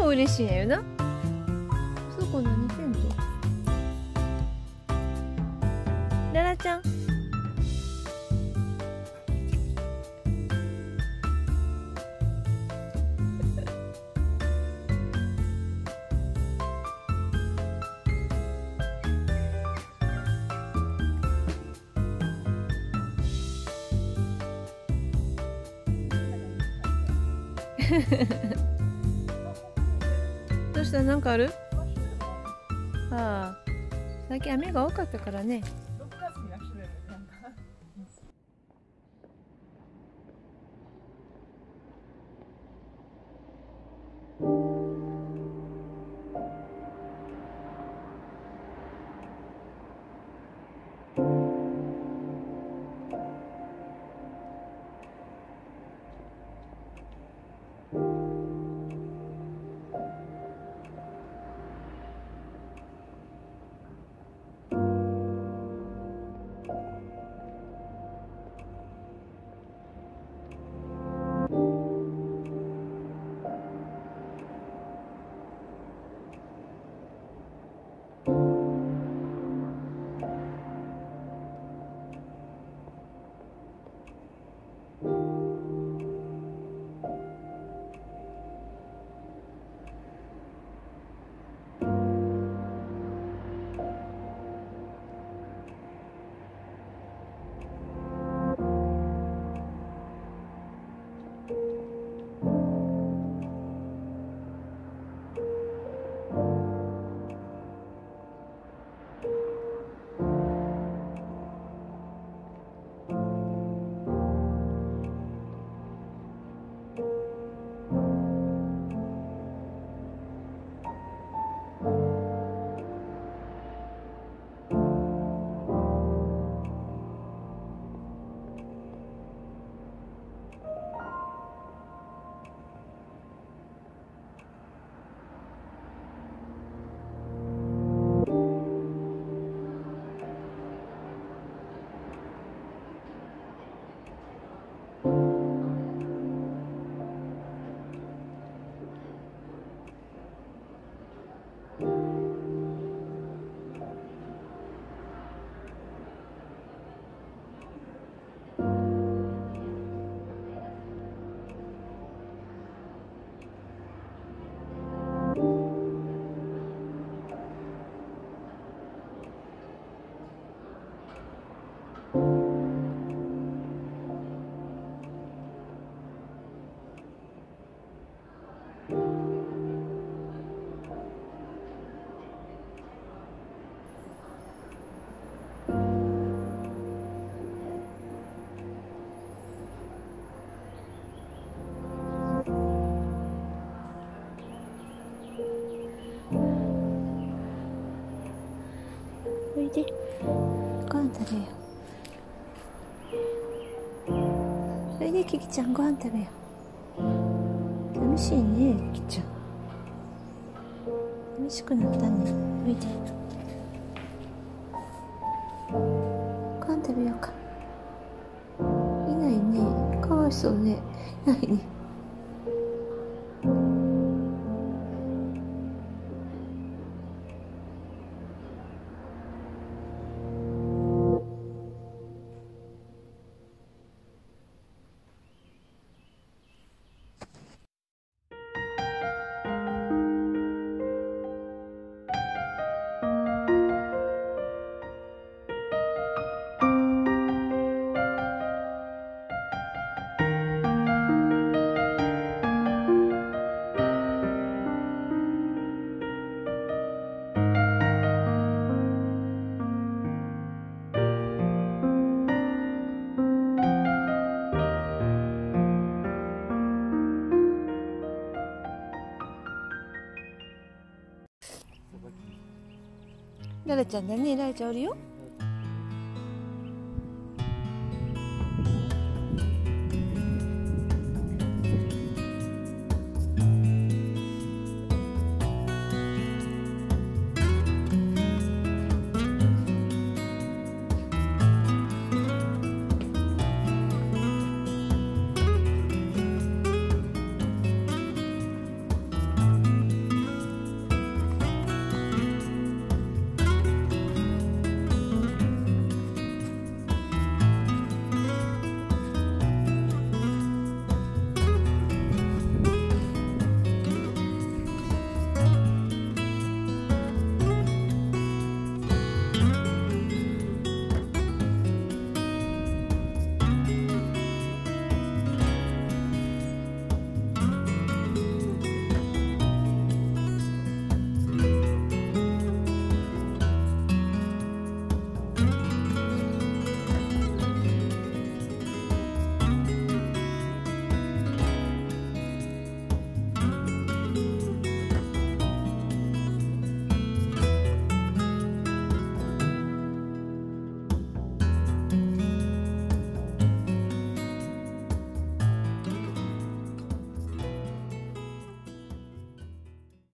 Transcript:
も嬉しいんやよな。そこ何てんと？ララちゃん。どうした。なんかある？ああ。最近雨が多かったからね。飯食べよう。おいでキキちゃんご飯食べよう。寂しいねキキちゃん。寂しくなったね。おいでご飯食べようか。いないね。かわいそうね。いないね。ララちゃんだねララちゃんおるよ？